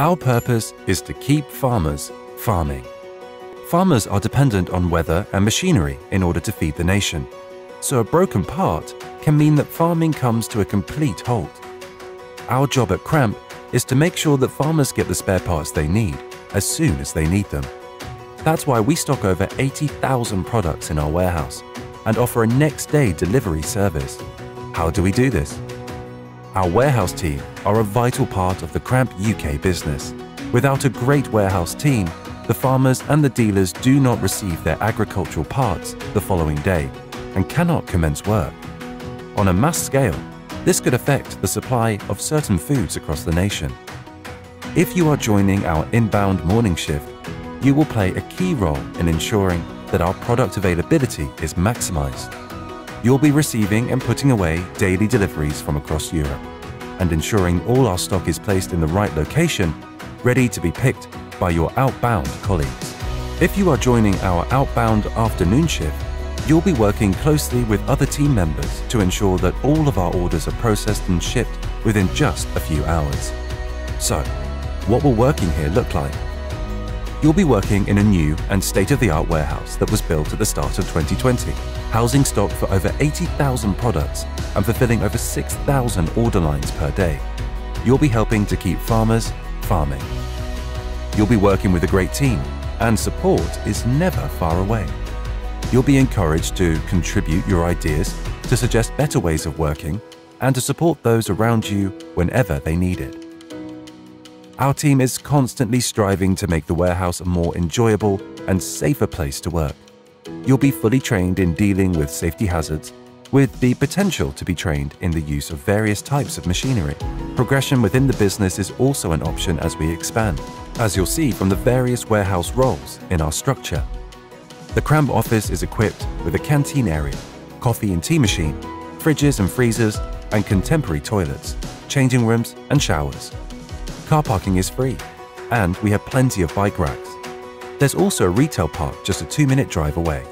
Our purpose is to keep farmers farming. Farmers are dependent on weather and machinery in order to feed the nation. So a broken part can mean that farming comes to a complete halt. Our job at Kramp is to make sure that farmers get the spare parts they need as soon as they need them. That's why we stock over 80,000 products in our warehouse and offer a next day delivery service. How do we do this? Our warehouse team are a vital part of the Kramp UK business. Without a great warehouse team, the farmers and the dealers do not receive their agricultural parts the following day and cannot commence work. On a mass scale, this could affect the supply of certain foods across the nation. If you are joining our inbound morning shift, you will play a key role in ensuring that our product availability is maximized. You'll be receiving and putting away daily deliveries from across Europe and ensuring all our stock is placed in the right location, ready to be picked by your outbound colleagues. If you are joining our outbound afternoon shift, you'll be working closely with other team members to ensure that all of our orders are processed and shipped within just a few hours. So, what will working here look like? You'll be working in a new and state-of-the-art warehouse that was built at the start of 2020, housing stock for over 80,000 products and fulfilling over 6,000 order lines per day. You'll be helping to keep farmers farming. You'll be working with a great team, and support is never far away. You'll be encouraged to contribute your ideas, to suggest better ways of working, and to support those around you whenever they need it. Our team is constantly striving to make the warehouse a more enjoyable and safer place to work. You'll be fully trained in dealing with safety hazards, with the potential to be trained in the use of various types of machinery. Progression within the business is also an option as we expand, as you'll see from the various warehouse roles in our structure. The Kramp office is equipped with a canteen area, coffee and tea machine, fridges and freezers, and contemporary toilets, changing rooms and showers. Car parking is free, and we have plenty of bike racks. There's also a retail park just a two-minute drive away.